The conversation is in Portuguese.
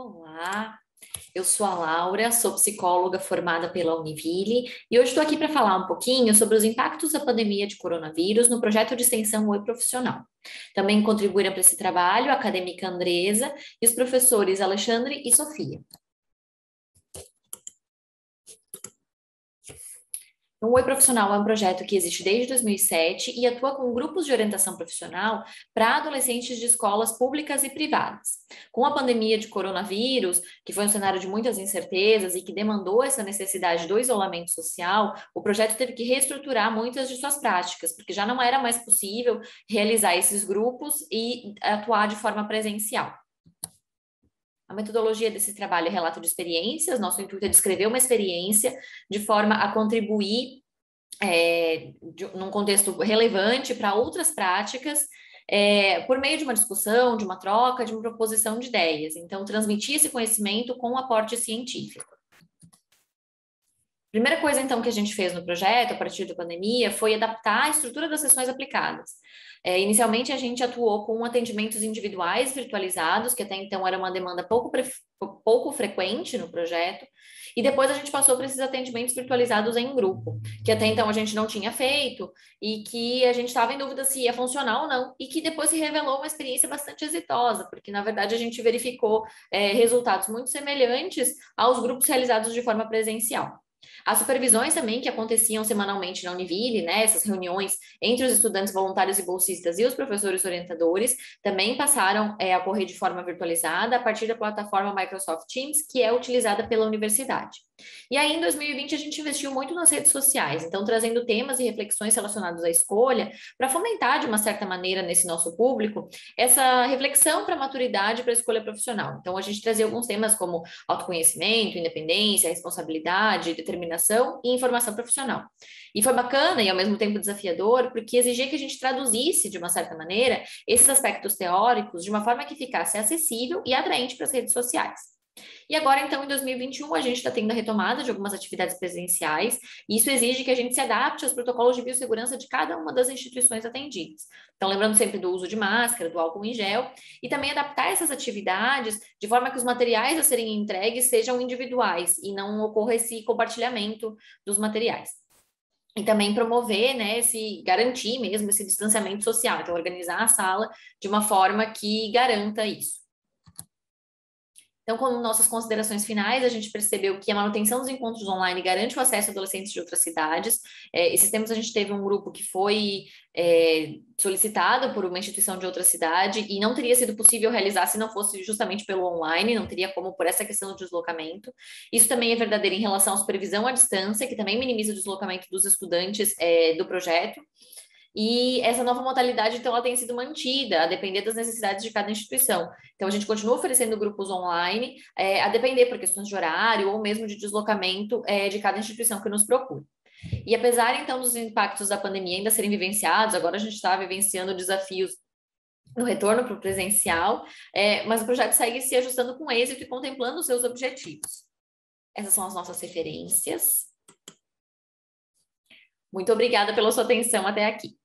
Olá, eu sou a Laura, sou psicóloga formada pela Univille e hoje estou aqui para falar um pouquinho sobre os impactos da pandemia de coronavírus no projeto de extensão Oi Profissional. Também contribuíram para esse trabalho a acadêmica Andresa e os professores Alexandre e Sofia. O Oi Profissional é um projeto que existe desde 2007 e atua com grupos de orientação profissional para adolescentes de escolas públicas e privadas. Com a pandemia de coronavírus, que foi um cenário de muitas incertezas e que demandou essa necessidade do isolamento social, o projeto teve que reestruturar muitas de suas práticas, porque já não era mais possível realizar esses grupos e atuar de forma presencial. A metodologia desse trabalho é relato de experiências, nosso intuito é descrever uma experiência de forma a contribuir é, de, num contexto relevante para outras práticas, é, por meio de uma discussão, de uma troca, de uma proposição de ideias. Então, transmitir esse conhecimento com um aporte científico. Primeira coisa, então, que a gente fez no projeto, a partir da pandemia, foi adaptar a estrutura das sessões aplicadas. É, inicialmente, a gente atuou com atendimentos individuais virtualizados, que até então era uma demanda pouco, pouco frequente no projeto, e depois a gente passou para esses atendimentos virtualizados em grupo, que até então a gente não tinha feito, e que a gente estava em dúvida se ia funcionar ou não, e que depois se revelou uma experiência bastante exitosa, porque na verdade a gente verificou é, resultados muito semelhantes aos grupos realizados de forma presencial. As supervisões também que aconteciam semanalmente na Univille, né, essas reuniões entre os estudantes voluntários e bolsistas e os professores orientadores, também passaram é, a ocorrer de forma virtualizada a partir da plataforma Microsoft Teams, que é utilizada pela universidade. E aí, em 2020, a gente investiu muito nas redes sociais, então trazendo temas e reflexões relacionados à escolha, para fomentar, de uma certa maneira, nesse nosso público, essa reflexão para maturidade para a escolha profissional. Então, a gente trazia alguns temas como autoconhecimento, independência, responsabilidade, determinação e informação profissional. E foi bacana e, ao mesmo tempo, desafiador, porque exigia que a gente traduzisse, de uma certa maneira, esses aspectos teóricos de uma forma que ficasse acessível e atraente para as redes sociais. E agora, então, em 2021, a gente está tendo a retomada de algumas atividades presenciais, e isso exige que a gente se adapte aos protocolos de biossegurança de cada uma das instituições atendidas. Então, lembrando sempre do uso de máscara, do álcool em gel, e também adaptar essas atividades de forma que os materiais a serem entregues sejam individuais e não ocorra esse compartilhamento dos materiais e também promover, né, esse garantir mesmo esse distanciamento social, então organizar a sala de uma forma que garanta isso. Então, como nossas considerações finais, a gente percebeu que a manutenção dos encontros online garante o acesso a adolescentes de outras cidades. É, esses tempos a gente teve um grupo que foi é, solicitado por uma instituição de outra cidade e não teria sido possível realizar se não fosse justamente pelo online, não teria como por essa questão do deslocamento. Isso também é verdadeiro em relação à supervisão à distância, que também minimiza o deslocamento dos estudantes é, do projeto. E essa nova modalidade, então, ela tem sido mantida, a depender das necessidades de cada instituição. Então, a gente continua oferecendo grupos online, é, a depender por questões de horário ou mesmo de deslocamento é, de cada instituição que nos procure. E apesar, então, dos impactos da pandemia ainda serem vivenciados, agora a gente está vivenciando desafios no retorno para o presencial, é, mas o projeto segue se ajustando com êxito e contemplando os seus objetivos. Essas são as nossas referências. Muito obrigada pela sua atenção até aqui.